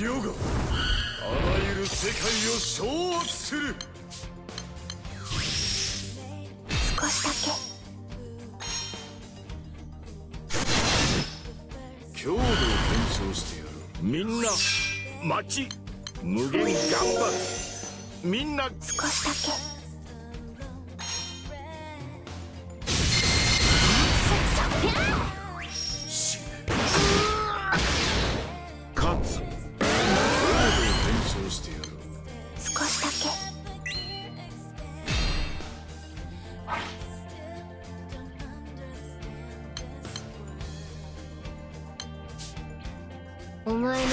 世があらゆる世界を掌握する。少しだけ。強度を検証してやる。みんな待ち無限頑張る。みんな少しだけ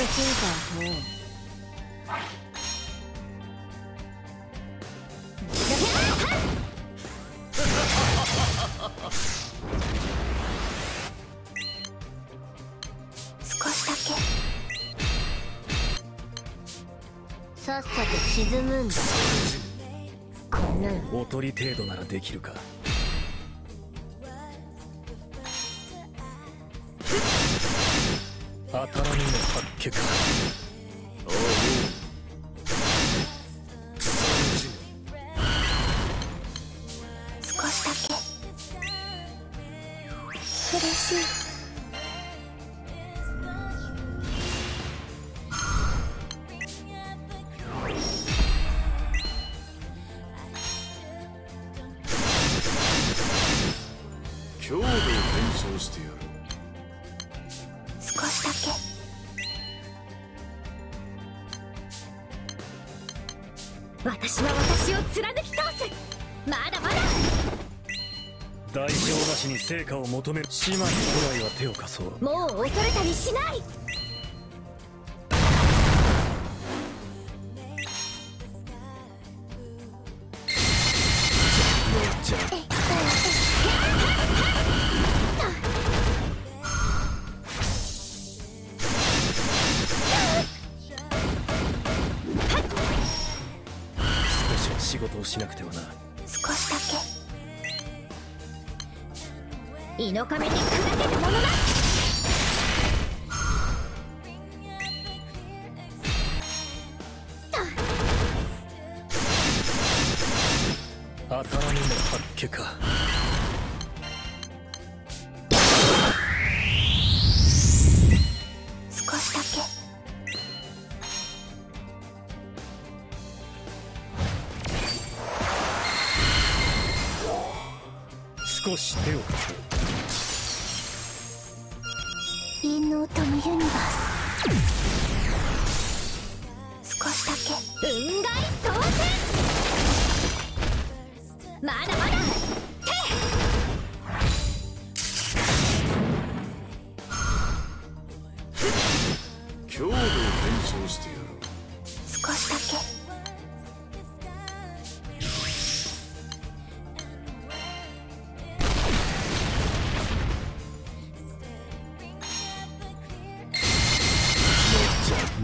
お前の進化はもう少しだけさっさと沈むんだ。こんなの。おとり程度ならできるか。当たらぬの発見か少私は私を貫き通すまだまだ。代償なしに成果を求める。姉妹の来は手を貸そう。もう恐れたりしない。仕事をしなくてはな。少しだけ。胃の壁に砕けるものだ。当たらぬの発見か少し手を貸そうインノートのユニバース。少しだけ。当選。まだまだ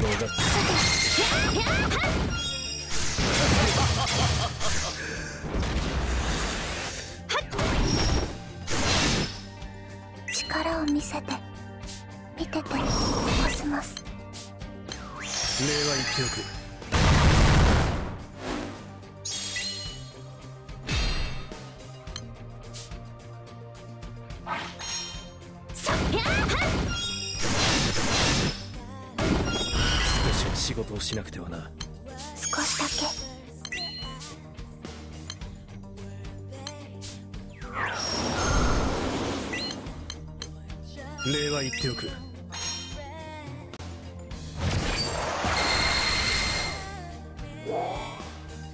じゃあ逃す力を見せて見ててコスモス礼は言っておくな。少しだけ。礼は言っておく。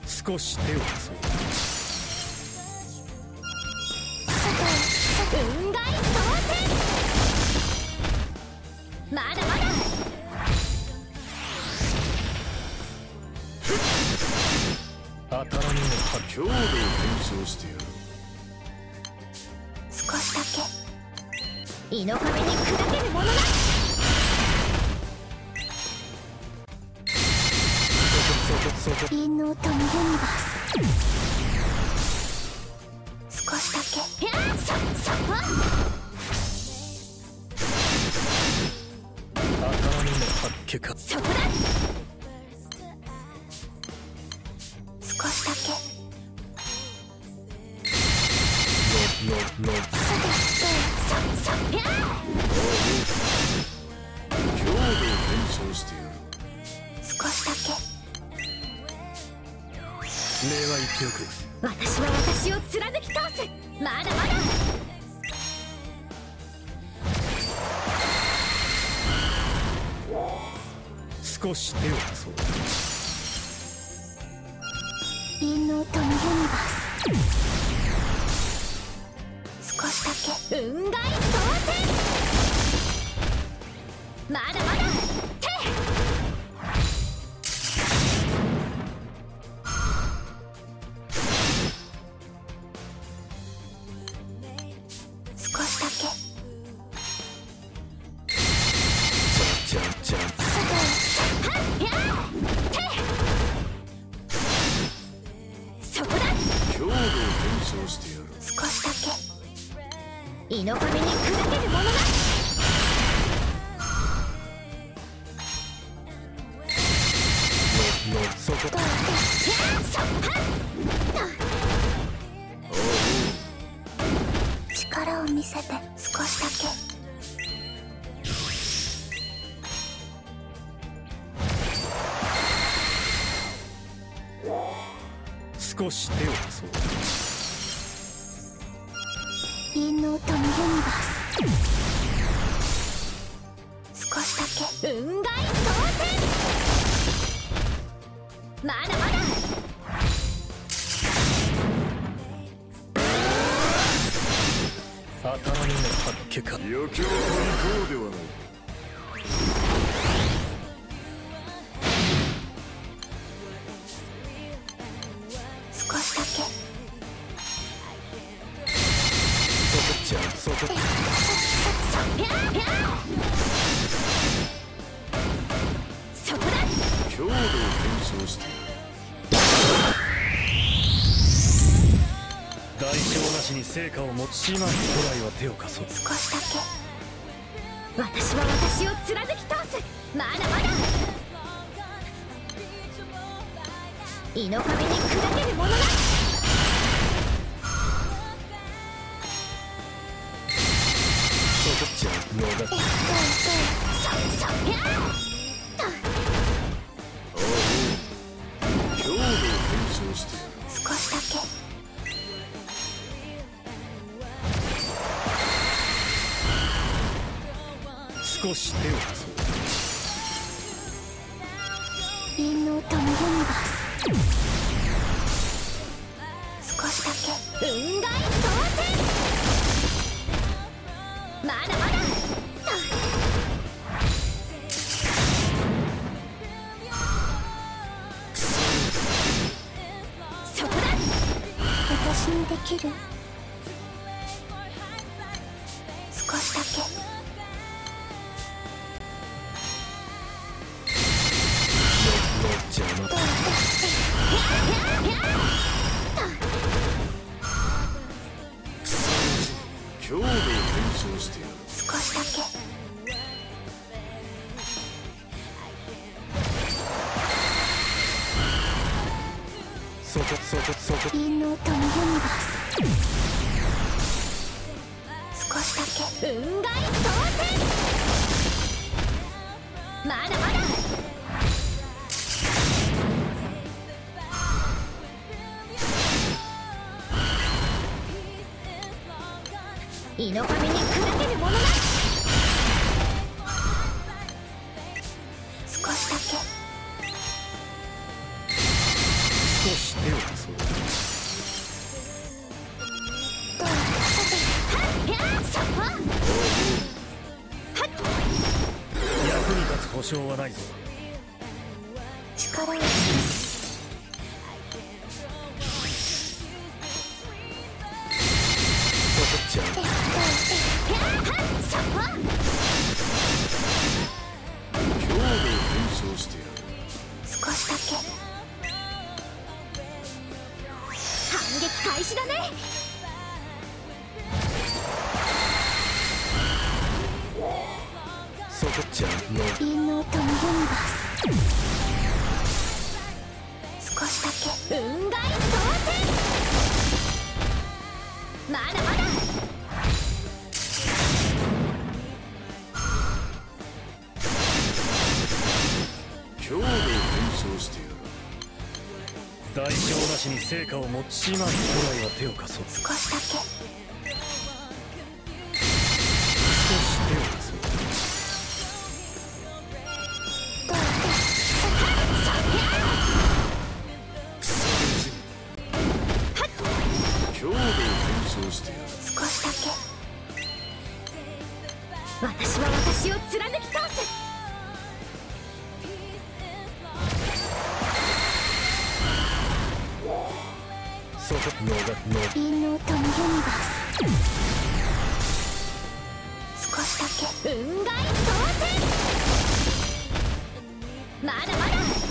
少し手を貸そうけ胃の壁に砕けるものだ。そこそこインノートのユニバース。少しだけ。やーそそこ当たらぬのの八卦か少しだけ。礼は言っておく。私は私を貫き通す。まだまだ。少し手を貸そう。陰謀とのユニバース少しだけ。運外当選まだまだ少し手を貸そう。陰謀とのユニバース。強度を検証して。代償なしに成果を持ち始末古来は手を貸そう少しだけ私は私を貫き通す。まだまだ。胃の壁に砕けるものだ。こじゃんのだどうどうそそや強度を検証して少しだけ少し手をきる。そこそこそこ陰謀とのユニバース少しだけ。当選まだまだ胃の壁に砕けるものだ役に立つ保証はないぞ。力を。そに成果を持ち始末くらいは手を貸そう少しだけ。少し手を貸そうどう強度を検証してやる少しだけ。私は私を貫き通すのがのインノートのユニバース。少しだけ雲外当選まだまだ。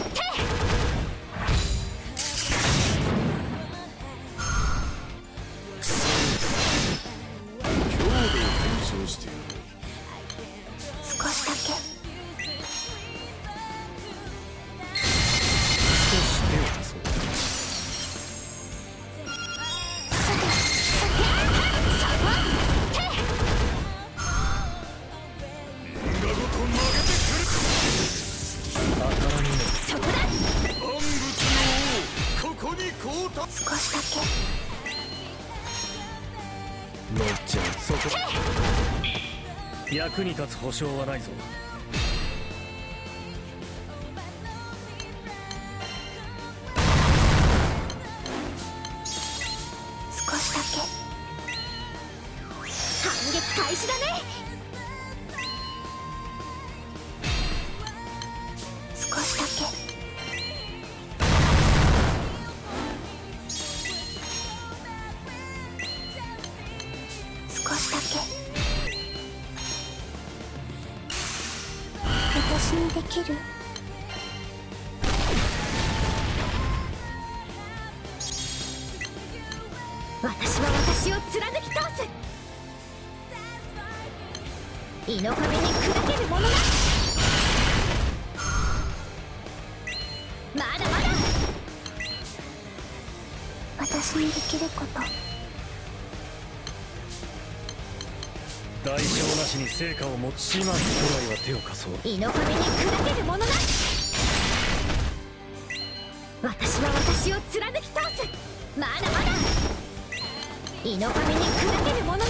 役に立つ保証はないぞ。少しだけ。反撃開始だね。私を貫き通す胃の壁に砕けるものだ。まだまだ。私にできること。代償なしに成果を持ち始末くらいは手を貸そう胃の壁に砕けるものだイノカミに砕けるものだ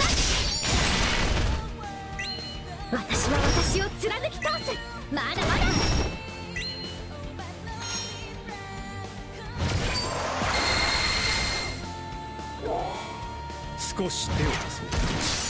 私は私を貫き通す。まだまだ。少し手を出そう。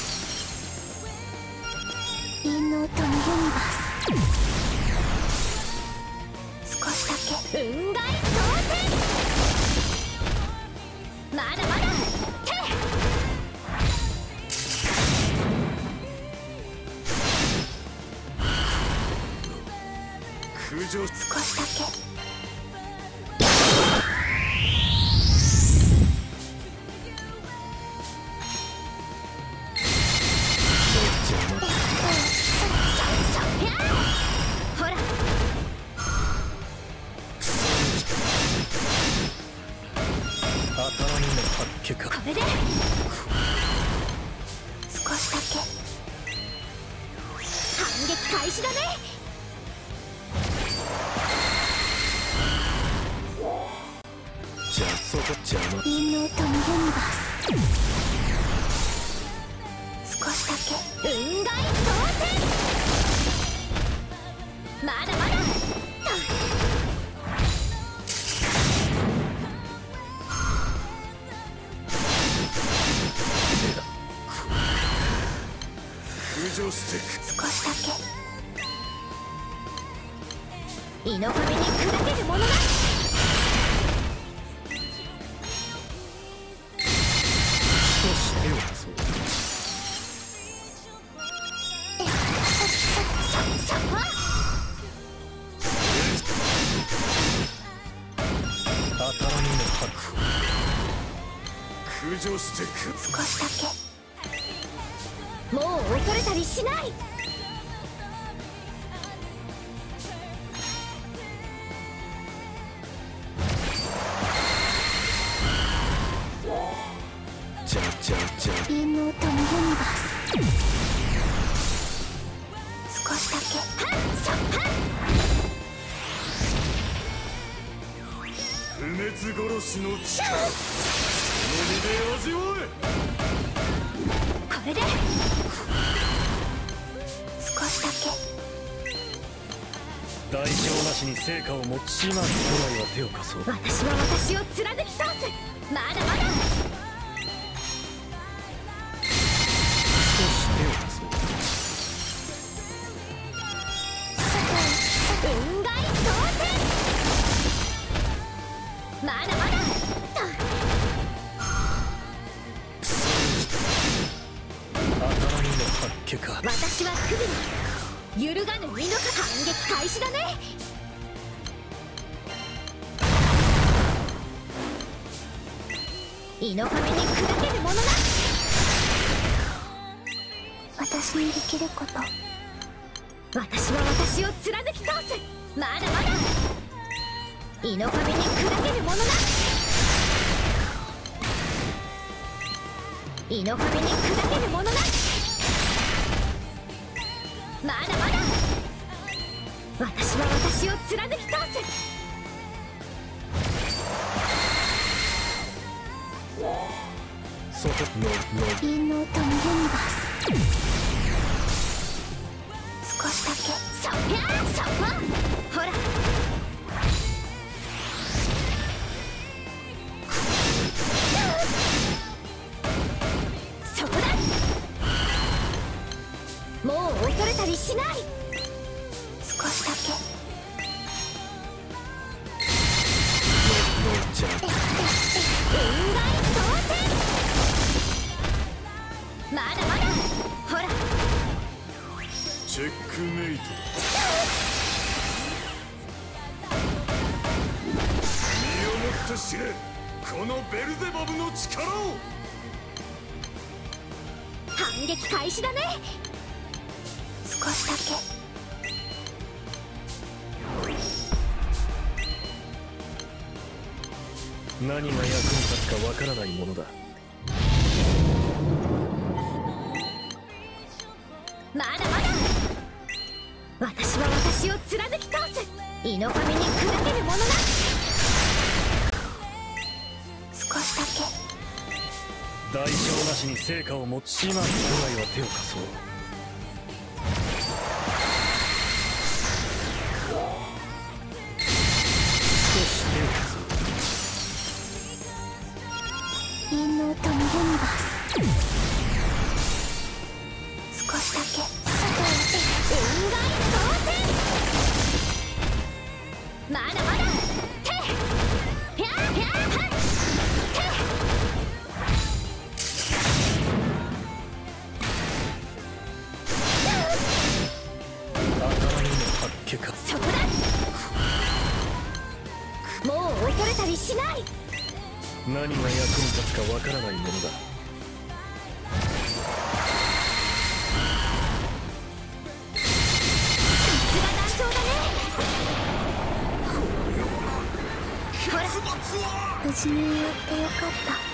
け雲外当選まだまだ少しだけ。胃の壁に砕けるものだ少しだけ。もう恐れたりしない。味わえこれで。少しだ代償なしに成果を持ち始末古来は手を貸そう。私は私を貫き通す。まだまだ私は不備揺るがぬ身の反撃開始だね。胃の壁に砕けるものな私にできること。私は私を貫き通す。まだまだ。胃の壁に砕けるものな胃の壁に砕けるものなまだまだ。私は私を貫き通す陰謀とユニバース。少しだけ。そりゃあそこ。ほらしない。少しだけ。まだまだほらチェックメイト身をもって知れこのベルゼバブの力を反撃開始だね少しだけ。何が役に立つかわからないものだ。まだまだ。私は私を貫き通す。胃の壁に砕けるものな少しだけ。代償なしに成果を持ち始末古来は手を貸そう何が役に立つかわからないものだ。無事に終わってよかった